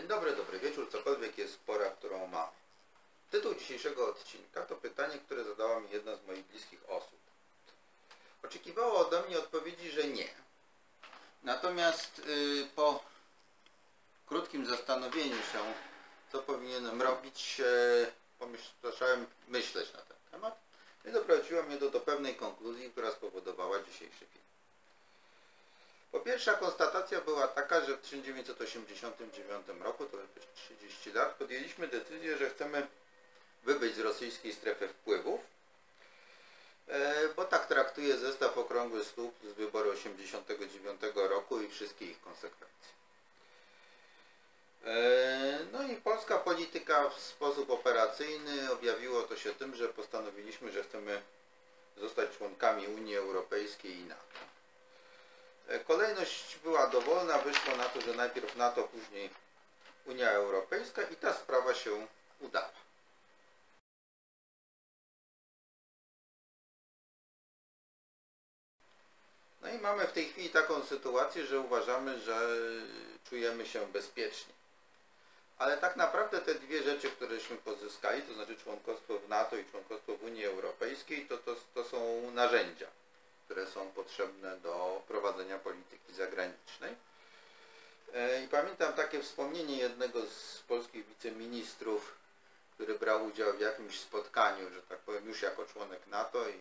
Dzień dobry, dobry wieczór, cokolwiek jest pora, którą mamy. Tytuł dzisiejszego odcinka to pytanie, które zadała mi jedna z moich bliskich osób. Oczekiwała ode mnie odpowiedzi, że nie. Natomiast y, po krótkim zastanowieniu się, co powinienem robić, y, pomyśl, zacząłem myśleć na ten temat i doprowadziła mnie do, do pewnej konkluzji, która spowodowała dzisiejszy film. Po pierwsza konstatacja była taka, że w 1989 roku, to już 30 lat, podjęliśmy decyzję, że chcemy wybyć z rosyjskiej strefy wpływów, e, bo tak traktuje zestaw okrągły stóp z wyboru 89 roku i wszystkie ich konsekwencje. E, No i polska polityka w sposób operacyjny objawiło to się tym, że postanowiliśmy, że chcemy zostać członkami Unii Europejskiej i NATO. Kolejność była dowolna, wyszło na to, że najpierw NATO, później Unia Europejska i ta sprawa się udała. No i mamy w tej chwili taką sytuację, że uważamy, że czujemy się bezpiecznie. Ale tak naprawdę te dwie rzeczy, któreśmy pozyskali, to znaczy członkostwo w NATO i członkostwo w Unii Europejskiej, to, to, to są narzędzia, które są potrzebne do prowadzenia polityki zagranicznej. E, I pamiętam takie wspomnienie jednego z polskich wiceministrów, który brał udział w jakimś spotkaniu, że tak powiem, już jako członek NATO i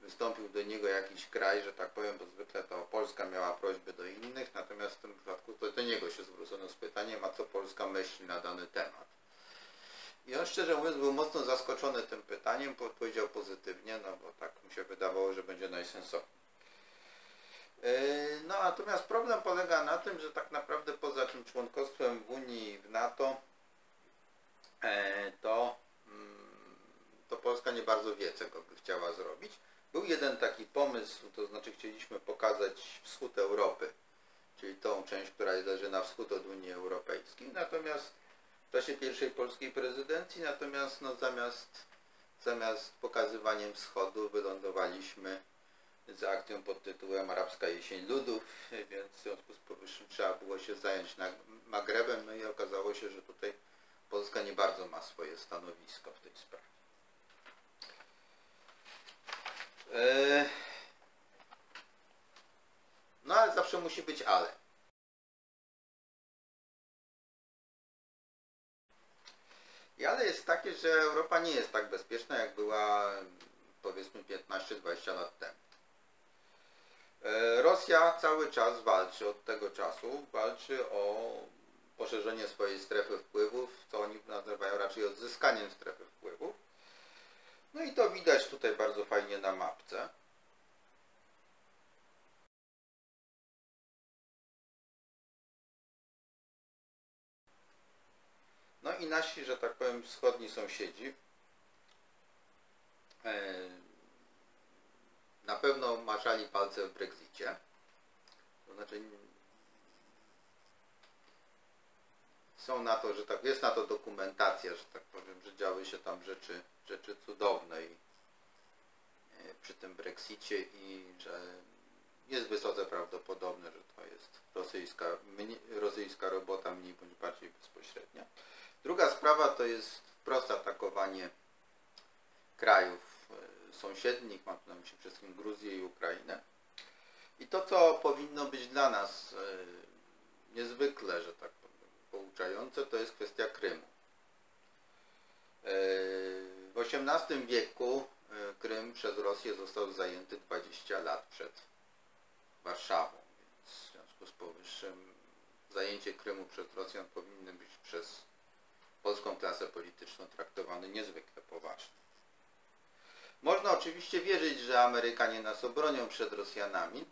wystąpił do niego jakiś kraj, że tak powiem, bo zwykle to Polska miała prośby do innych, natomiast w tym przypadku to do niego się zwrócono z pytaniem, a co Polska myśli na dany temat. I on szczerze mówiąc był mocno zaskoczony tym pytaniem, odpowiedział pozytywnie, no bo tak mu się wydawało, że będzie najsensowniej. Yy, No natomiast problem polega na tym, że tak naprawdę poza tym członkostwem w Unii w NATO, e, to, mm, to Polska nie bardzo wie, czego by chciała zrobić. Był jeden taki pomysł, to znaczy chcieliśmy pokazać wschód Europy, czyli tą część, która leży na wschód od Unii Europejskiej. Natomiast w czasie pierwszej polskiej prezydencji, natomiast no, zamiast, zamiast pokazywaniem wschodu wylądowaliśmy z akcją pod tytułem Arabska jesień ludów, więc w związku z powyższym trzeba było się zająć Magrebem, no i okazało się, że tutaj Polska nie bardzo ma swoje stanowisko w tej sprawie. Eee, No ale zawsze musi być ale. I ale jest takie, że Europa nie jest tak bezpieczna, jak była powiedzmy 15-20 lat temu. E, Rosja cały czas walczy od tego czasu, walczy o poszerzenie swojej strefy wpływów, co oni nazywają raczej odzyskaniem strefy wpływów. No i to widać tutaj bardzo fajnie na mapce. I nasi, że tak powiem, wschodni sąsiedzi e, na pewno maczali palce w Brexicie. To znaczy są na to, że tak jest na to dokumentacja, że tak powiem, że działy się tam rzeczy, rzeczy cudowne i, e, przy tym Brexicie i że jest wysoce prawdopodobne, że to jest rosyjska, rosyjska robota mniej bądź bardziej bezpośrednia. Druga sprawa to jest wprost atakowanie krajów e, sąsiednich, mam na myśli przede wszystkim Gruzję i Ukrainę. I to, co powinno być dla nas e, niezwykle, że tak pouczające, to jest kwestia Krymu. E, W XVIII wieku Krym przez Rosję został zajęty 20 lat przed Warszawą, więc w związku z powyższym zajęcie Krymu przez Rosjan powinno być przez polską klasę polityczną traktowane niezwykle poważnie. Można oczywiście wierzyć, że Amerykanie nas obronią przed Rosjanami,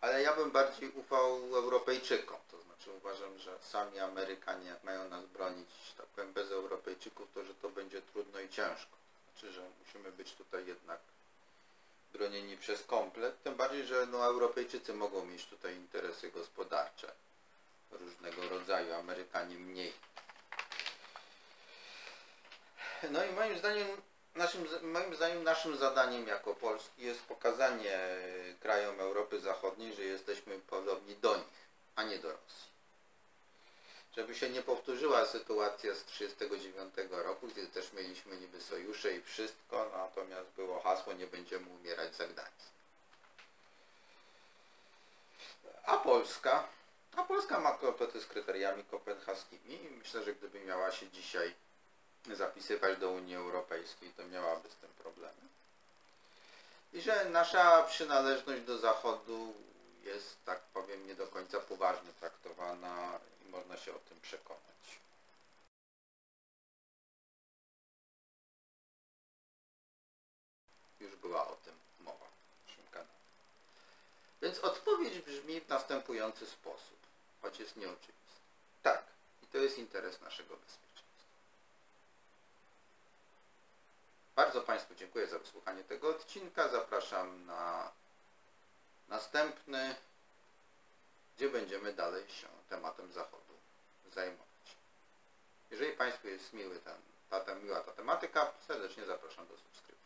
ale ja bym bardziej ufał Europejczykom. To znaczy uważam, że sami Amerykanie jak mają nas bronić, tak powiem, bez Europejczyków, to że to będzie trudno i ciężko. Znaczy, że musimy być tutaj jednak bronieni przez komplet, tym bardziej, że no, Europejczycy mogą mieć tutaj interesy gospodarcze różnego rodzaju, Amerykanie mniej. No i moim zdaniem naszym, moim zdaniem naszym zadaniem jako Polski jest pokazanie e, krajom Europy Zachodniej, że jesteśmy podobni do nich, a nie do Rosji. żeby się nie powtórzyła sytuacja z 1939 roku, gdzie też mieliśmy niby sojusze i wszystko, natomiast było hasło nie będziemy umierać za Gdańsk. A Polska? A Polska ma kłopoty z kryteriami kopenhaskimi i myślę, że gdyby miała się dzisiaj zapisywać do Unii Europejskiej, to miałaby z tym problemy. I że nasza przynależność do Zachodu jest, tak powiem, nie do końca poważnie traktowana i można się o tym przekonać. Już była o tym mowa w naszym kanale. Więc odpowiedź brzmi w następujący sposób, choć jest nieoczywista. Tak, i to jest interes naszego bezpieczeństwa. Bardzo Państwu dziękuję za wysłuchanie tego odcinka. Zapraszam na następny, gdzie będziemy dalej się tematem Zachodu zajmować. Jeżeli Państwu jest miły ten, ta, ta, miła ta tematyka, serdecznie zapraszam do subskrypcji.